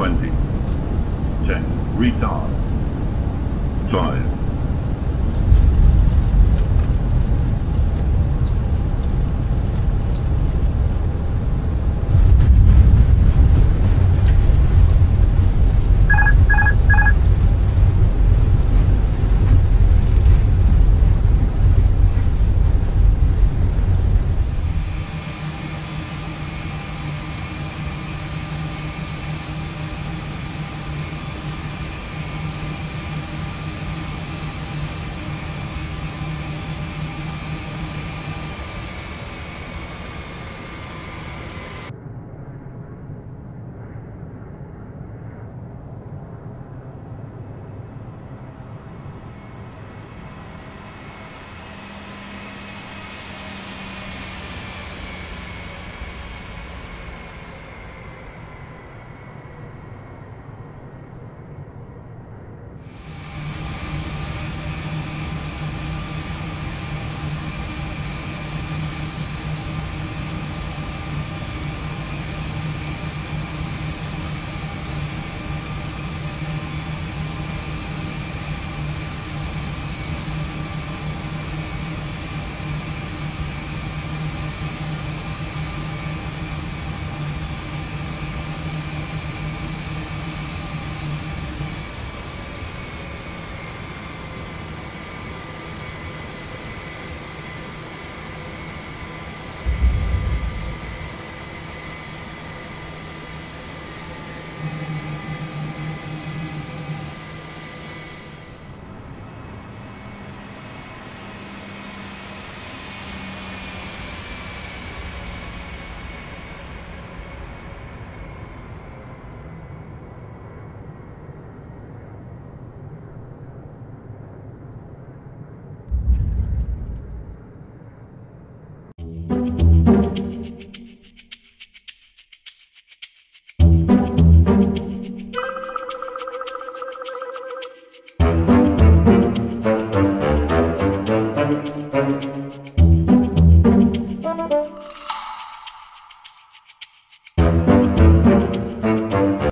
20, 10, retard, 5,